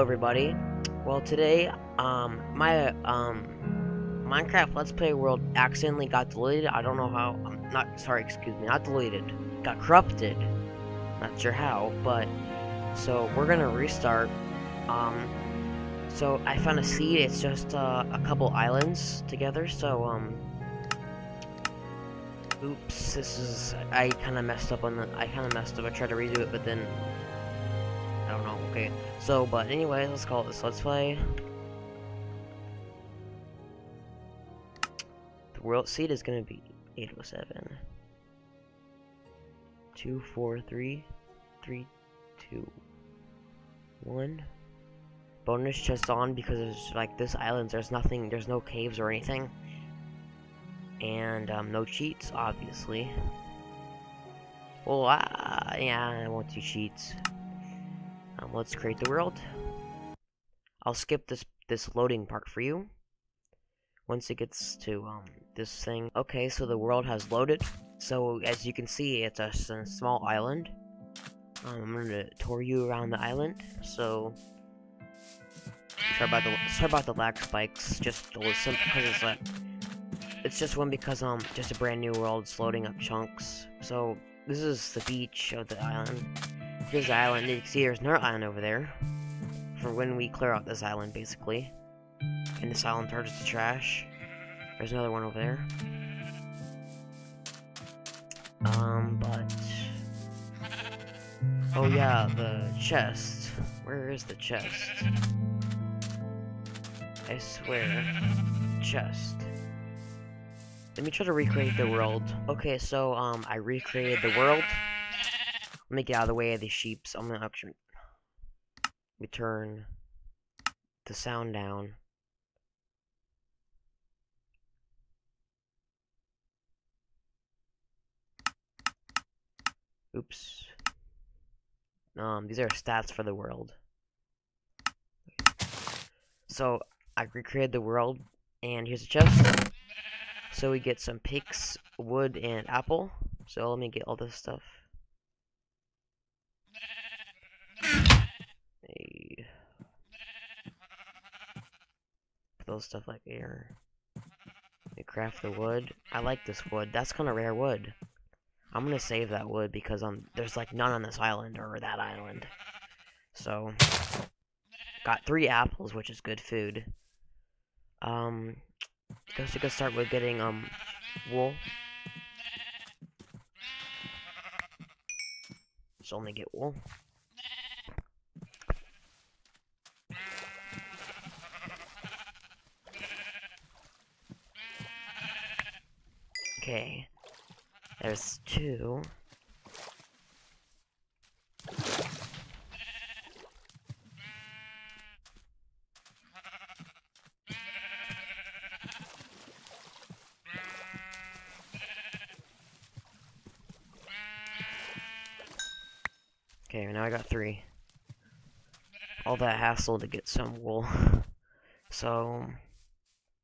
Hello everybody. Well today, um, my, um, Minecraft Let's Play world accidentally got deleted. I don't know how, I'm not, sorry, excuse me, not deleted. Got corrupted. Not sure how, but, so we're gonna restart. Um, so I found a seed, it's just, uh, a couple islands together, so, um, oops, this is, I kinda messed up on the, I kinda messed up, I tried to redo it, but then I don't know. Okay. So, but anyway, let's call it this Let's Play. The world seed is gonna be 807. 2, 4, 3, 3, 2, 1. Bonus chest on because there's like this island, there's nothing, there's no caves or anything. And um, no cheats, obviously. Well, uh, yeah, I won't do cheats. Um, let's create the world. I'll skip this this loading part for you. Once it gets to um this thing. Okay, so the world has loaded. So as you can see, it's a, a small island. Um, I'm gonna tour you around the island. So sorry about the sorry about the lag spikes. Just listen because it's like it's just one because um just a brand new world. It's loading up chunks. So this is the beach of the island. The island. You can see there's another island over there. For when we clear out this island, basically. And this island turns to trash. There's another one over there. Um, but... Oh yeah, the chest. Where is the chest? I swear. Chest. Let me try to recreate the world. Okay, so, um, I recreated the world. Let me get out of the way of these sheeps. I'm gonna actually... Let me turn the sound down. Oops. Um, these are stats for the world. So, I recreated the world, and here's a chest. So we get some picks, wood, and apple. So let me get all this stuff. Those stuff like air. We craft the wood. I like this wood. That's kind of rare wood. I'm gonna save that wood because um there's like none on this island or that island. So got three apples, which is good food. Um, guess we could start with getting um wool. Just only get wool. Okay. There's two. Okay, now I got three. All that hassle to get some wool. So,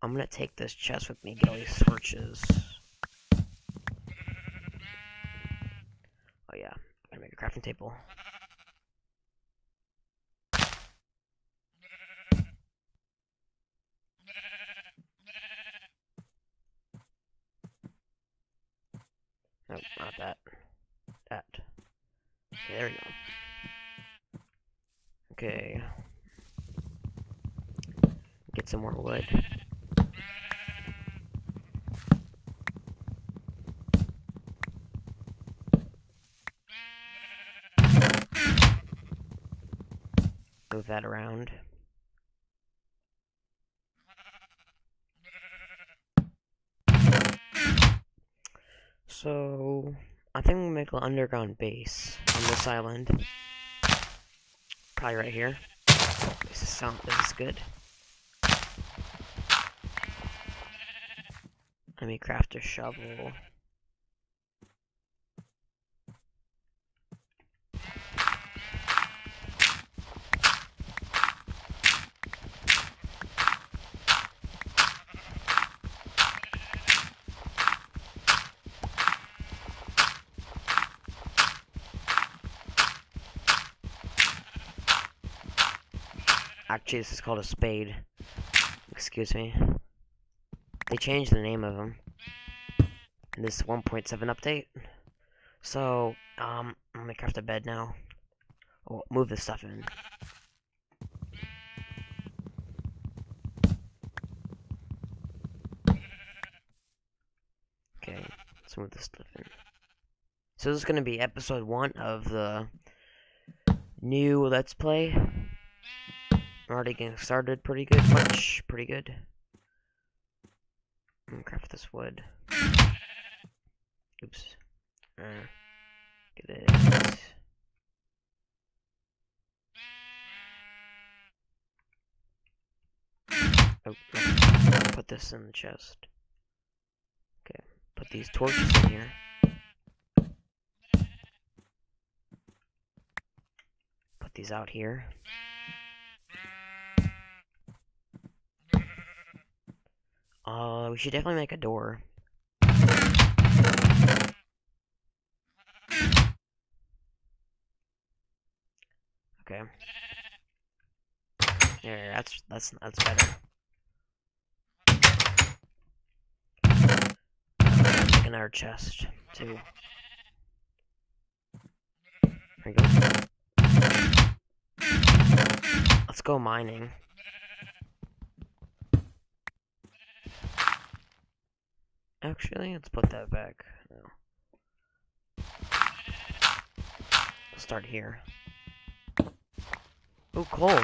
I'm gonna take this chest with me, get all these torches. Oh yeah, I'm gonna make a crafting table. Nope, not that. That. Okay, there we go. Okay. Get some more wood. Move that around. So, I think we'll make an underground base on this island. Probably right here. This is sound. This is good. Let me craft a shovel. This is called a spade. Excuse me. They changed the name of them in this 1.7 update. So, um, I'm gonna craft a bed now. Oh, move this stuff in. Okay, let's move this stuff in. So this is gonna be episode one of the new Let's Play. Already getting started pretty good, much pretty good. Craft this wood. Oops. Uh, get it. Oh, put this in the chest. Okay, put these torches in here. Put these out here. Uh, we should definitely make a door. Okay. Yeah, that's that's that's better. Make another chest too. There we go. Let's go mining. Actually, let's put that back. No. Start here. Oh, coal.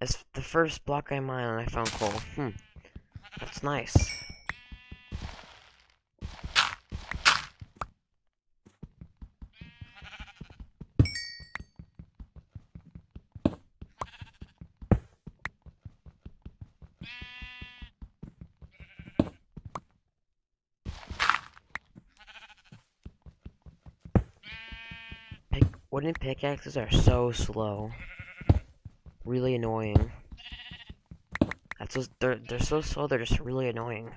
It's the first block I mined and I found coal. Hmm. That's nice. Wooden pickaxes are so slow. Really annoying. That's just, they're they're so slow. They're just really annoying.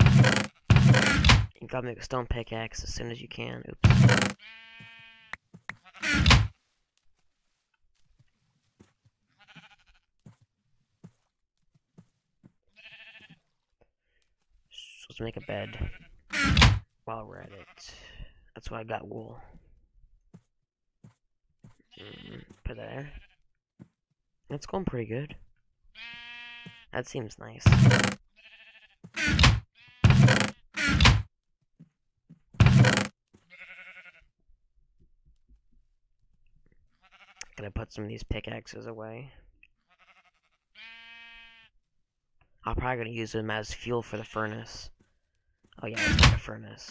You gotta make a stone pickaxe as soon as you can. Oops. Let's make a bed while we're at it. That's why I got wool. Mm, put that there. That's going pretty good. That seems nice. Gonna put some of these pickaxes away. I'm probably gonna use them as fuel for the furnace. Oh yeah, let's a furnace.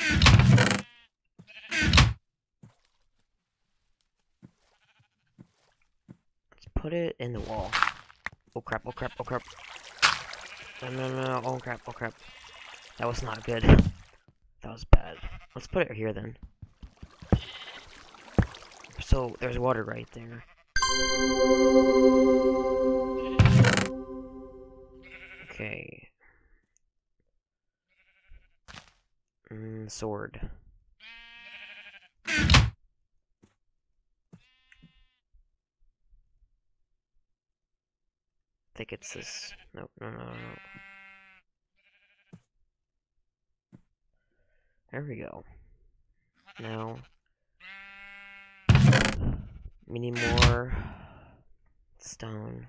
Put it in the wall. Oh crap, oh crap, oh crap. No, no, no, oh crap, oh crap. That was not good. That was bad. Let's put it here then. So, there's water right there. Okay. Mm, sword. Think it's this. Nope, no, no, no. No There we go. Now, need more stone.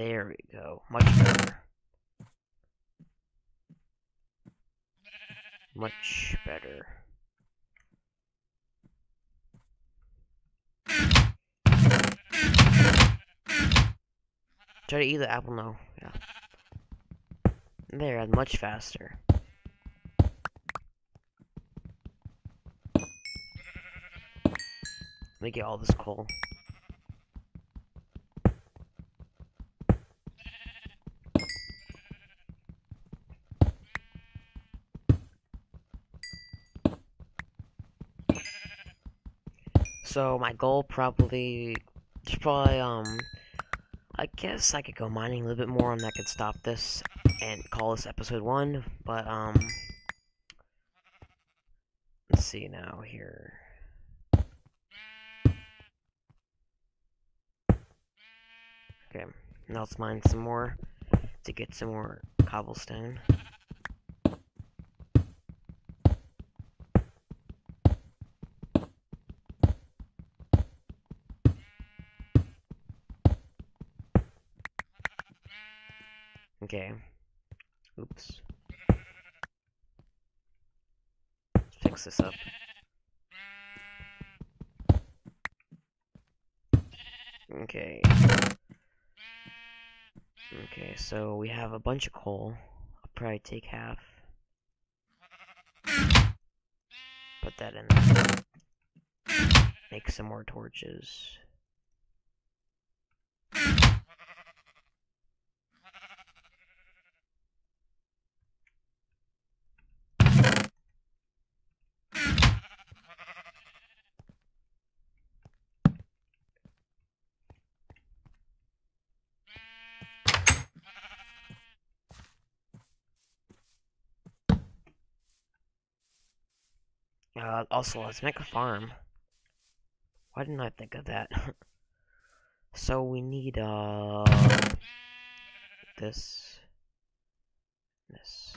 There we go. Much better. Much better. Try to eat the apple now. Yeah. There, much faster. Let me get all this coal. So my goal probably, just probably um, I guess I could go mining a little bit more and I could stop this and call this episode one, but um let's see now here. Okay, now let's mine some more to get some more cobblestone. Okay. Oops. Let's fix this up. Okay. Okay, so we have a bunch of coal. I'll probably take half. Put that in there. Make some more torches. Uh, also, let's make a farm. Why didn't I think of that? so we need, uh... This. This.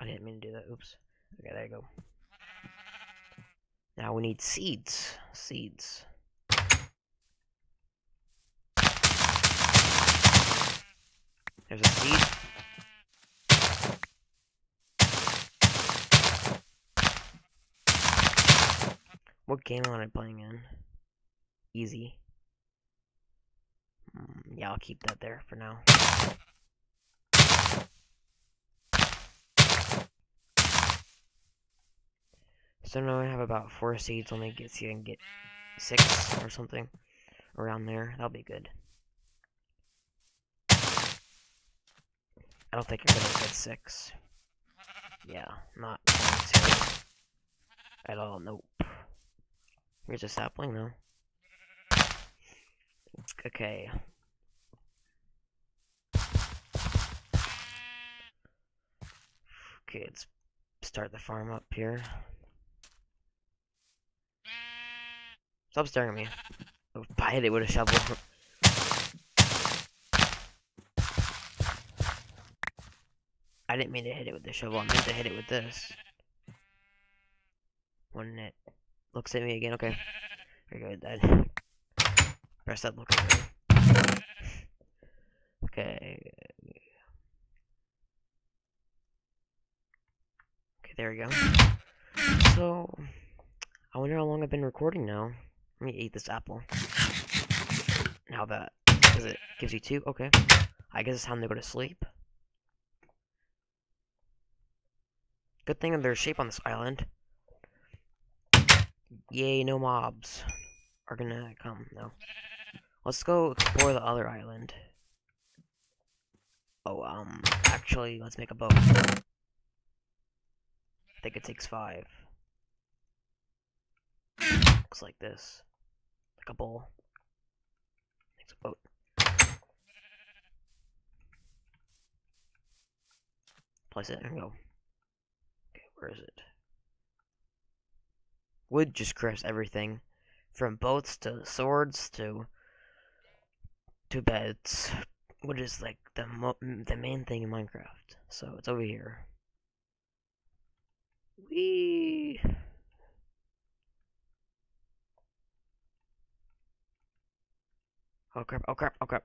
I didn't mean to do that. Oops. Okay, there you go. Now we need seeds. Seeds. There's a seed. What game am I playing in? Easy. Mm, yeah, I'll keep that there for now. So now I have about four seeds. Only get see if I can get six or something around there. That'll be good. I don't think I'm gonna get six. Yeah, not at all. Nope. Here's a sapling, though. Okay. Okay, let's start the farm up here. Stop staring at me. Oh, I hit it with a shovel. I didn't mean to hit it with the shovel, I meant to hit it with this. One it looks at me again. Okay. Very good. Press that look. Okay. Okay, there we go. So, I wonder how long I've been recording now. Let me eat this apple. Now that, because it gives you two. Okay. I guess it's time to go to sleep. Good thing there's shape on this island. Yay, no mobs are gonna come, no. Let's go explore the other island. Oh, um, actually, let's make a boat. I think it takes five. Looks like this. Like a bowl. Makes a boat. Place it and go. Okay, where is it? Wood just crafts everything from boats to swords to to beds Wood is like the the main thing in Minecraft. So it's over here. We oh crap oh crap oh crap.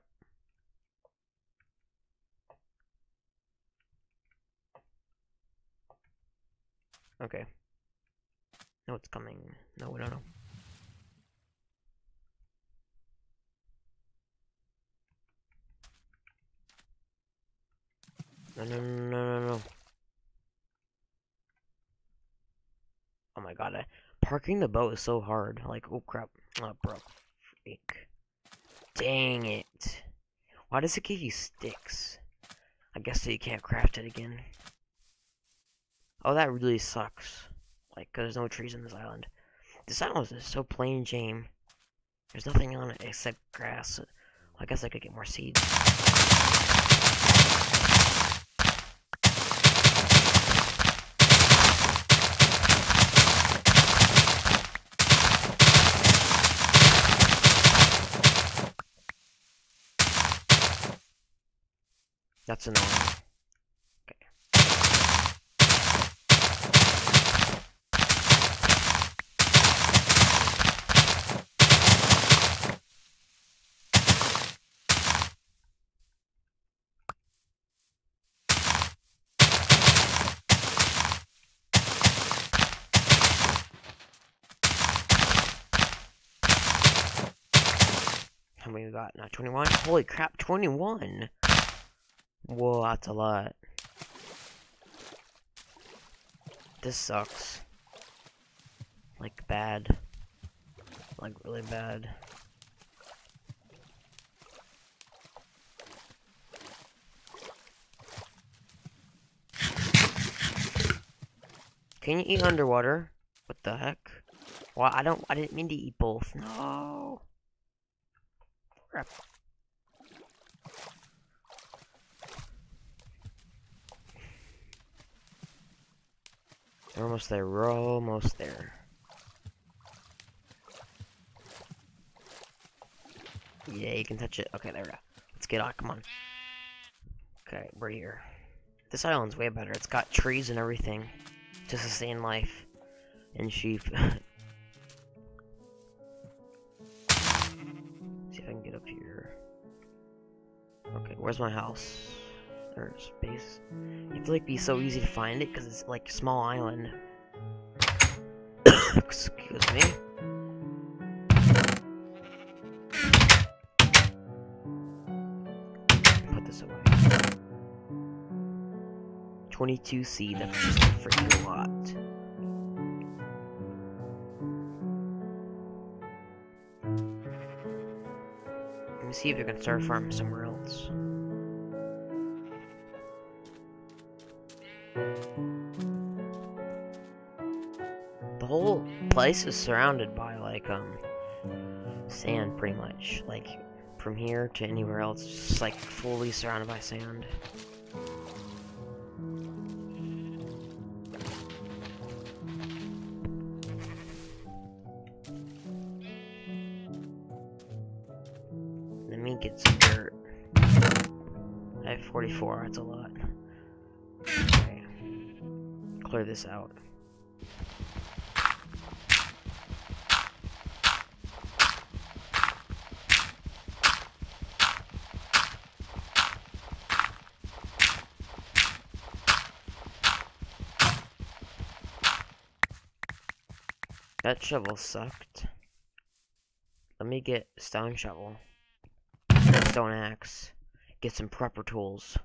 Okay no, it's coming. No, we don't know. No, no, no, no, no. Oh my god, I, parking the boat is so hard. Like, oh crap. Oh, bro. Freak. Dang it. Why does it give you sticks? I guess so you can't craft it again. Oh, that really sucks. Like, cause there's no trees on this island. This island is so plain Jane. There's nothing on it except grass. I guess I could get more seeds. That's annoying. Many now? 21? Holy crap, 21! Whoa, that's a lot. This sucks. Like, bad. Like, really bad. Can you eat underwater? What the heck? Well, I don't- I didn't mean to eat both. No! Crap. We're almost there. We're almost there. Yeah, you can touch it. Okay, there we go. Let's get on. Come on. Okay, we're here. This island's way better. It's got trees and everything to sustain life. And sheep. where's my house? You have to like be so easy to find it because it's like a small island. Excuse me. Put this away. 22 seed, that's just a freaking lot. Let me see if I can start farming somewhere else. The whole place is surrounded by like um sand pretty much. Like from here to anywhere else, just like fully surrounded by sand. That shovel sucked. Let me get stone shovel. Stone axe. Get some proper tools.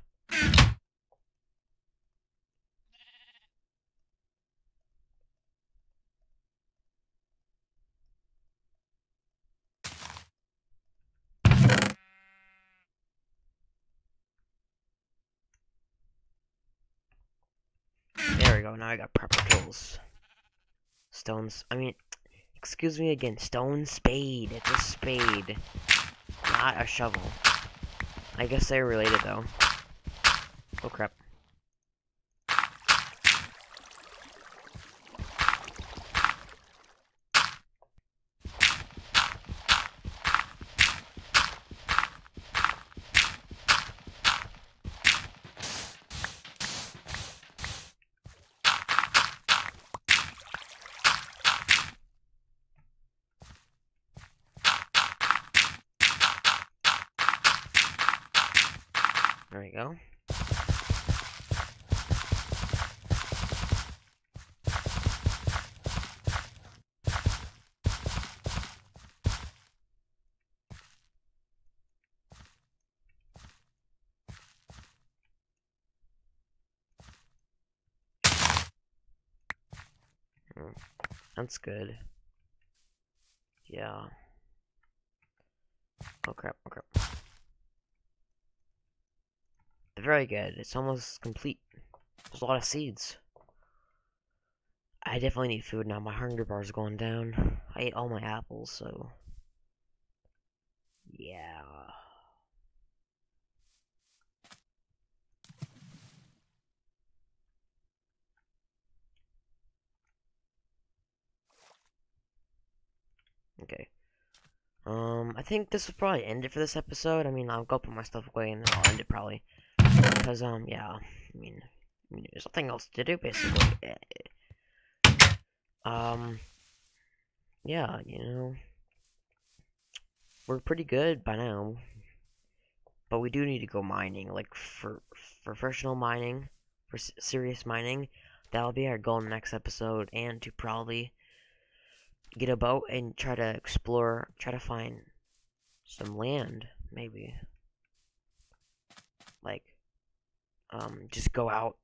There we go, now I got prepper tools. Stones, I mean, excuse me again, stone spade. It's a spade, not a shovel. I guess they're related though. Oh crap. There we go. Hmm, That's good. Yeah. Oh crap, oh crap. Very good. It's almost complete. There's a lot of seeds. I definitely need food now. My hunger bar is going down. I ate all my apples, so... Yeah. Okay. Um, I think this will probably end it for this episode. I mean, I'll go put my stuff away and I'll end it probably. Because, um, yeah. I mean, I mean there's nothing else to do, basically. Um, yeah, you know. We're pretty good by now. But we do need to go mining, like, for, for professional mining, for serious mining. That'll be our goal next episode, and to probably get a boat and try to explore, try to find some land, maybe. Like, um, just go out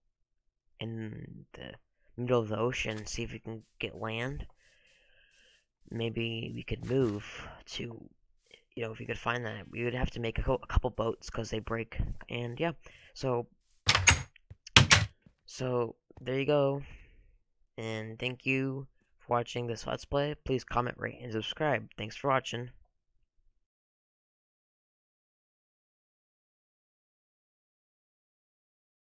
in the middle of the ocean, see if we can get land. Maybe we could move to, you know, if we could find that, we would have to make a, a couple boats because they break. And yeah, so, so there you go. And thank you watching this Let's Play. Please comment, rate, and subscribe. Thanks for watching.